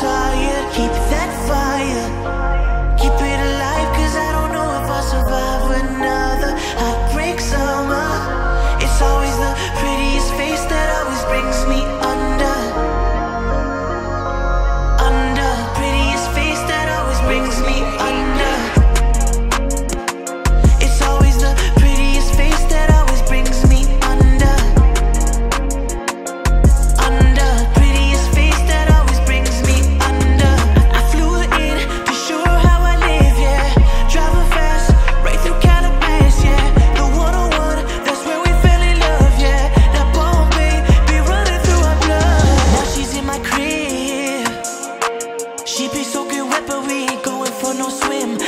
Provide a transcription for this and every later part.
tired, keep that fire. She be soaking wet, but we ain't going for no swim.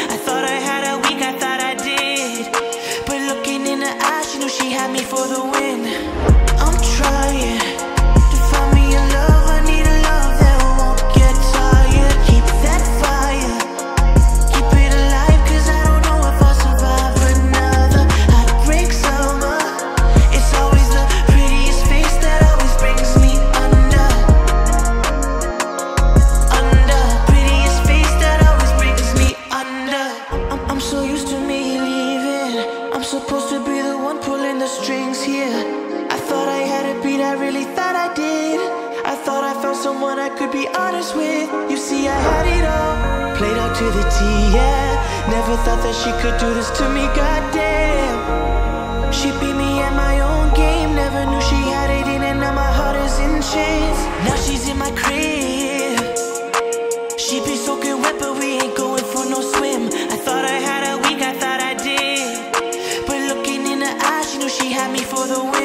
I really thought I did. I thought I found someone I could be honest with. You see I had it all Played out to the T, yeah. Never thought that she could do this to me, goddamn. She beat me at my own game Never knew she had it in and now my heart is in chains. Now she's in my crib. She be soaking wet but we ain't going for no swim. I thought I had a week, I thought I did. But looking in her eyes, she knew she had me for the win